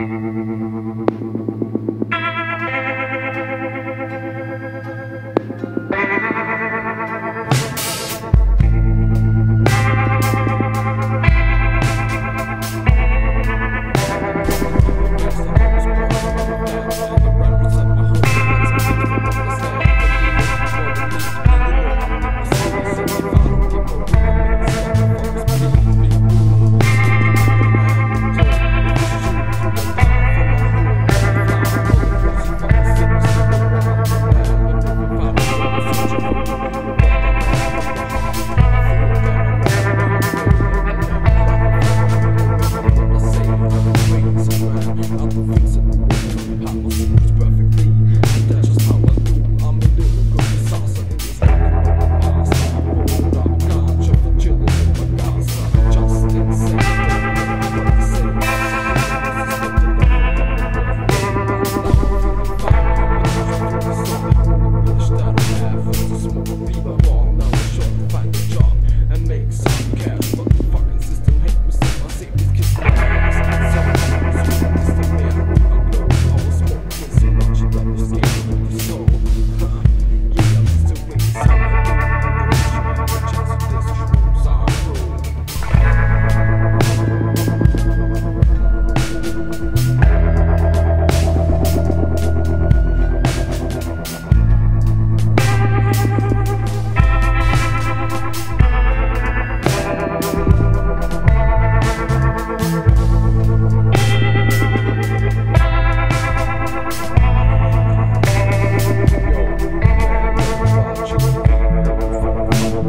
Thank you.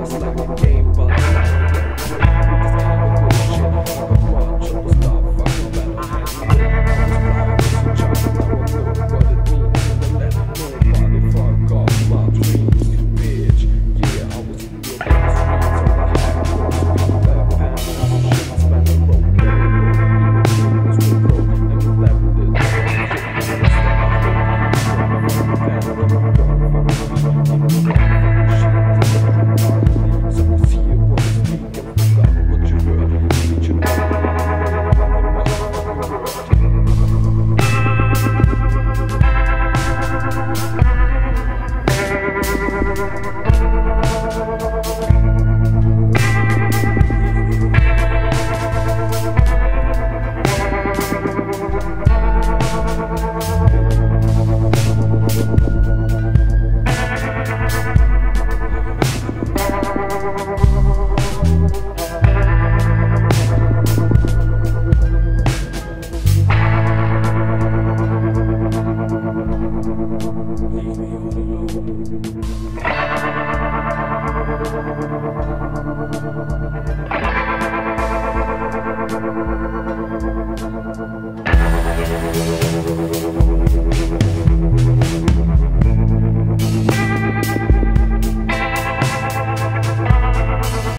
Leave me all alone.